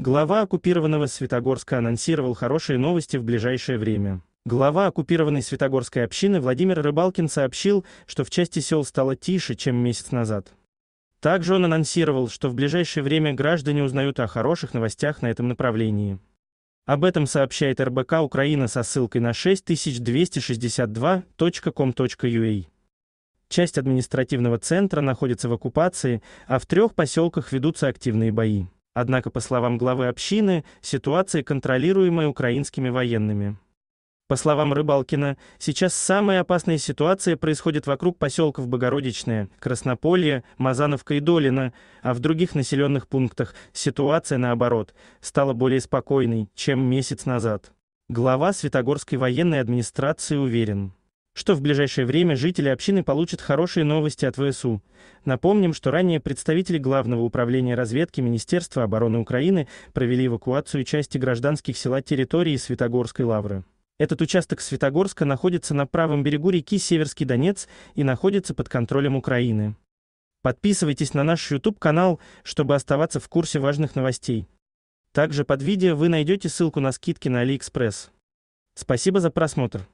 Глава оккупированного Светогорска анонсировал хорошие новости в ближайшее время. Глава оккупированной Светогорской общины Владимир Рыбалкин сообщил, что в части сел стало тише, чем месяц назад. Также он анонсировал, что в ближайшее время граждане узнают о хороших новостях на этом направлении. Об этом сообщает РБК Украина со ссылкой на 6262.com.ua. Часть административного центра находится в оккупации, а в трех поселках ведутся активные бои. Однако, по словам главы общины, ситуация контролируемая украинскими военными. По словам Рыбалкина, сейчас самая опасная ситуация происходит вокруг поселков Богородичное, Краснополье, Мазановка и Долина, а в других населенных пунктах ситуация, наоборот, стала более спокойной, чем месяц назад. Глава Светогорской военной администрации уверен, что в ближайшее время жители общины получат хорошие новости от ВСУ. Напомним, что ранее представители Главного управления разведки Министерства обороны Украины провели эвакуацию части гражданских села территории Светогорской лавры. Этот участок Светогорска находится на правом берегу реки Северский Донец и находится под контролем Украины. Подписывайтесь на наш YouTube-канал, чтобы оставаться в курсе важных новостей. Также под видео вы найдете ссылку на скидки на AliExpress. Спасибо за просмотр.